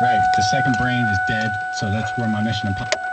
Right. The second brain is dead, so that's where my mission impossible.